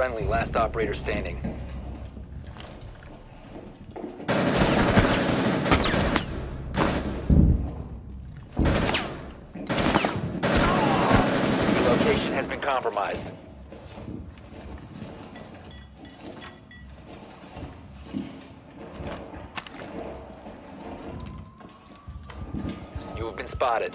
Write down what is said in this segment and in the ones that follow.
Friendly, last operator standing. Location has been compromised. You have been spotted.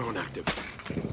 Drone active.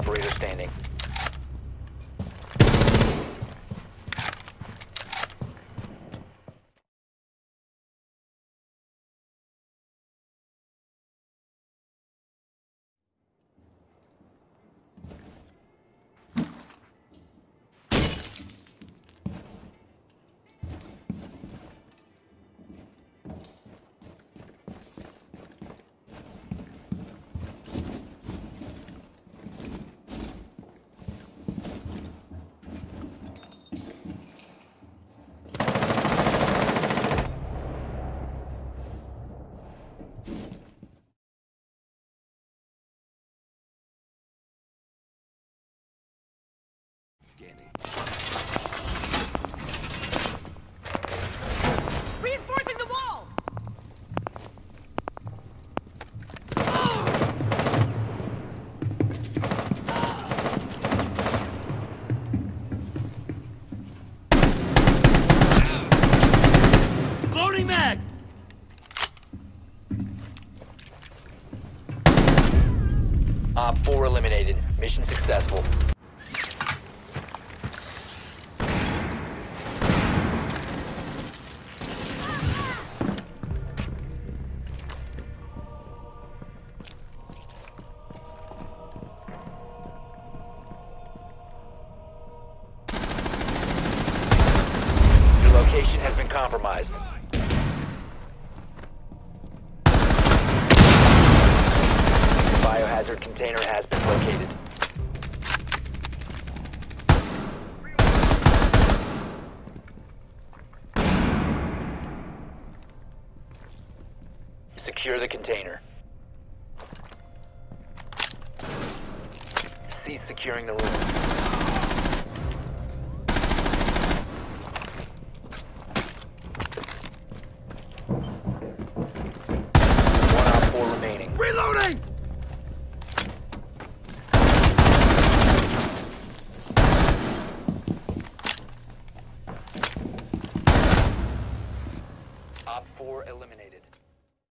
Operator standing. scanning. Reinforcing the wall! Loading mag! Op 4 eliminated. Mission successful. Compromised. Biohazard container has been located. Secure the container. Cease securing the room.